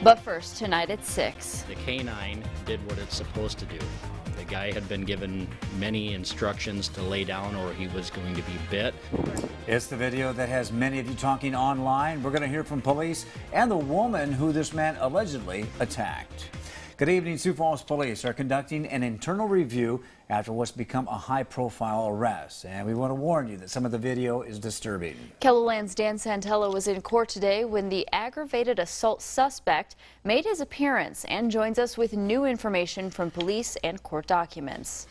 But first, tonight at 6. The canine did what it's supposed to do. The guy had been given many instructions to lay down or he was going to be bit. It's the video that has many of you talking online. We're going to hear from police and the woman who this man allegedly attacked. Good evening. Sioux Falls Police are conducting an internal review after what's become a high profile arrest. And we want to warn you that some of the video is disturbing. KELOLAND's Dan Santella was in court today when the aggravated assault suspect made his appearance and joins us with new information from police and court documents.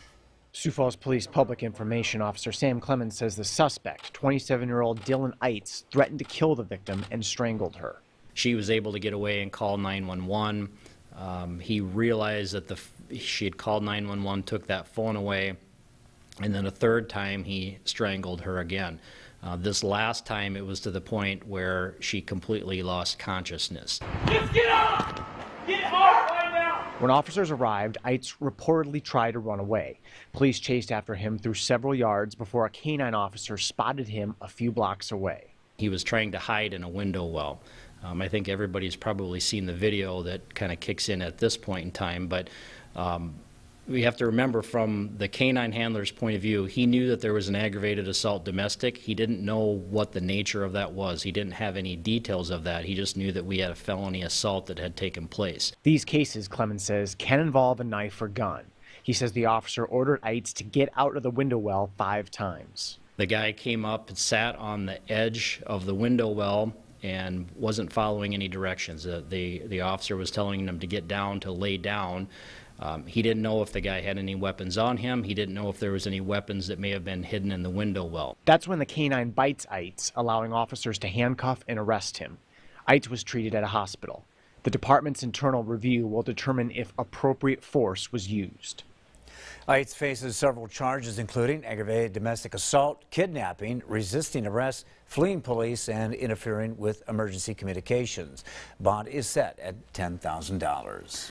Sioux Falls Police Public Information Officer Sam Clemens says the suspect, 27 year old Dylan Eitz, threatened to kill the victim and strangled her. She was able to get away and call 911. Um, he realized that the, she had called 911, took that phone away, and then a third time he strangled her again. Uh, this last time it was to the point where she completely lost consciousness. Just get up! Get off right now! When officers arrived, Eitz reportedly tried to run away. Police chased after him through several yards before a canine officer spotted him a few blocks away. He was trying to hide in a window well. Um, I think everybody's probably seen the video that kind of kicks in at this point in time, but um, we have to remember from the canine handler's point of view, he knew that there was an aggravated assault domestic. He didn't know what the nature of that was. He didn't have any details of that. He just knew that we had a felony assault that had taken place. These cases, Clemens says, can involve a knife or gun. He says the officer ordered Eitz to get out of the window well five times. The guy came up and sat on the edge of the window well and wasn't following any directions. Uh, the, the officer was telling him to get down, to lay down. Um, he didn't know if the guy had any weapons on him. He didn't know if there was any weapons that may have been hidden in the window well. That's when the canine bites Eitz, allowing officers to handcuff and arrest him. Eitz was treated at a hospital. The department's internal review will determine if appropriate force was used. Eitz faces several charges, including aggravated domestic assault, kidnapping, resisting arrest, fleeing police, and interfering with emergency communications. Bond is set at $10,000.